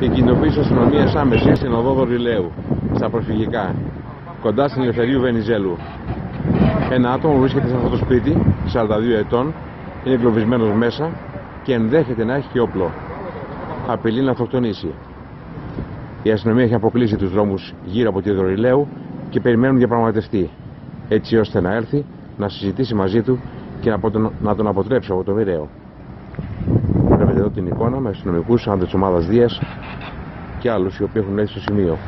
και κινητοποίηση αστυνομία άμεσης στην οδό Δωρηλαίου, στα προσφυγικά, κοντά στην Ελευθερίου Βενιζέλου. Ένα άτομο βρίσκεται σε αυτό το σπίτι, 42 ετών, είναι εγκλωβισμένος μέσα και ενδέχεται να έχει και όπλο. Απειλεί να αυτοκτονήσει. Η αστυνομία έχει αποκλείσει τους δρόμους γύρω από τη Δωρηλαίου και περιμένουν να διαπραγματευτεί, έτσι ώστε να έρθει να συζητήσει μαζί του και να τον, να τον αποτρέψει από το μοιραίο. Βλέπετε εδώ την εικόνα με αστυνομικούς άντρες ομάδας Δίας και άλλους οι οποίοι έχουν έρθει στο σημείο.